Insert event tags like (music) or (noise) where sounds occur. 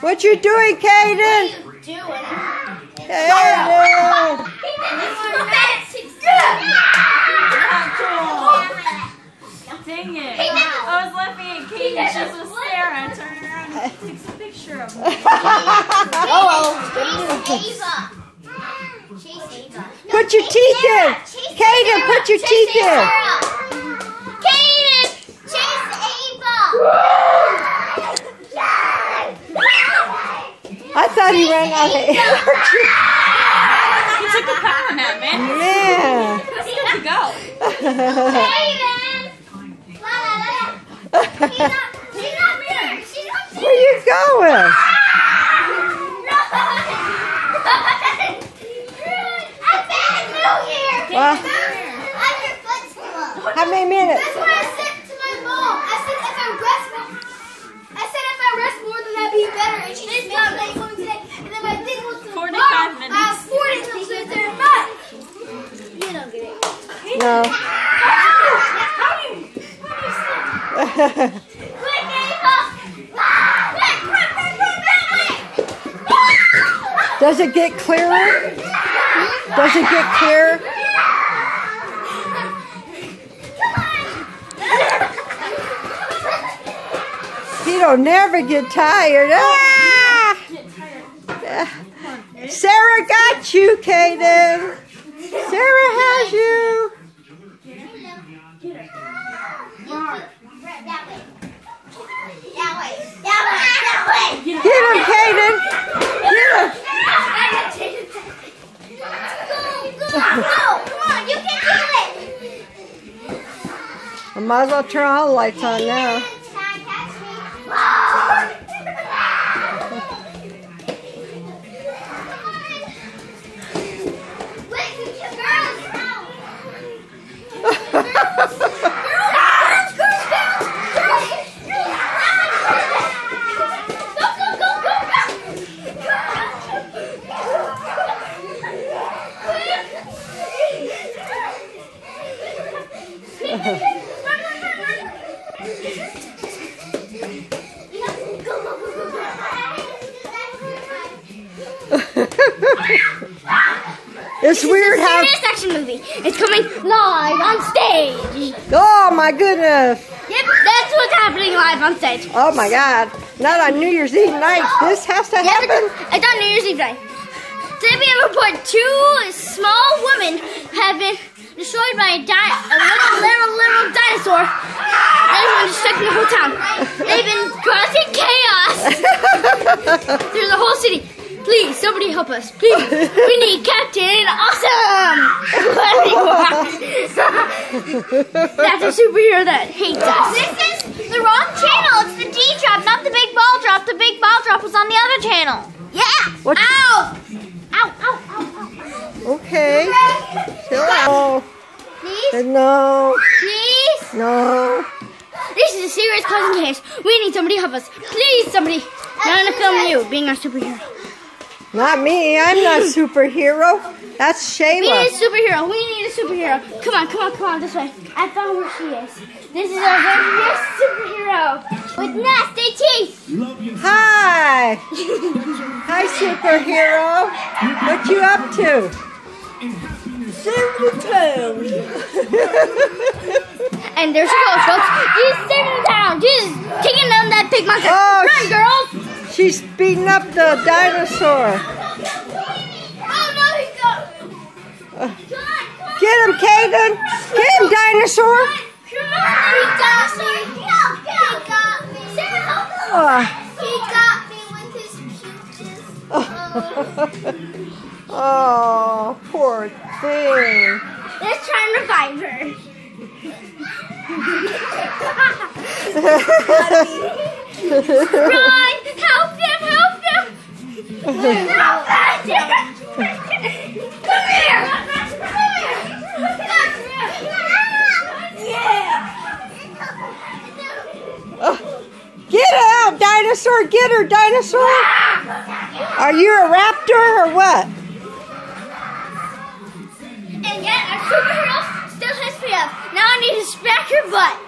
What you doing, Kaden? Doing. Kaden! Dang it. I was laughing at Katie. She's with Sarah. Turn around and takes a picture of me. Oh, (laughs) She's Ava. She's Ava. Put your teeth in. Kaden, put your teeth in. I thought he ran out of air. (laughs) He took a power nap, man. Yeah. He's good to go. Kaden. La la la. She's not. She's not there. She's not there. Where you going? I'm back. Move here. Well, I'm your footstool. how many minutes? That's what I said to my mom. I said if I rest I said if I rest more, then that'd be better. And she just made me late home today. And then my thing was to 45 mom, minutes. I have 40 minutes left there, but you don't get it. No. Quick, Ava! Ah, quick, quick, quick, quick, quick, quick. (laughs) Does it get clearer? Does it get clearer? He don't never get tired. Ah! Sarah got you, Kaden. Sarah has you. That way. That way. That way. That way. Get. Get can do it. I might as well turn all the lights on now. It's weird how. Action movie. It's coming live on stage. Oh my goodness. Yep, that's what's happening live on stage. Oh my God. Not on New Year's Eve night. This has to Yeah, happen. it's on New Year's Eve night. Today we have a report two small women have been destroyed by a, di- a little, little, little dinosaur. They've been destructing the whole town. They've been causing chaos. (laughs) through the whole city. Please, somebody help us. Please. We need Captain Awesome. (laughs) That's a superhero that hates us. This is the wrong channel. It's the D drop, not the big ball drop. The big ball drop was on the other channel. Yeah. What- Ow. Ow, ow, ow, ow. Okay. Chill out. Please, No. please. No. This is a serious causing case. We need somebody to help us. Please, somebody. I'm gonna film you being our superhero. Not me. I'm not a superhero. That's Shayla. We need a superhero. We need a superhero. Come on, come on, come on, this way. I found where she is. This is our very first superhero with nasty teeth. Hi. (laughs) Hi, superhero. What you up to? Town. And there she goes, folks. She's saving town. She's taking down that pig monster. Oh, Run, girls. She's beating up the dinosaur. Oh, no, he got me. Come on, come on. Get him, Kaden. Get him, dinosaur. Come on, he got me. Go, go. He got me. Sarah, help him. Oh. He got me with his cuteness. (laughs) Oh, thing. Let's try and revive her. Run! Help him! Help him! Help! Come here! Come here! Yeah! Get out, dinosaur. Get her, dinosaur. Are you a raptor or what? And yet, our superhero still has me up. Now I need to smack her butt.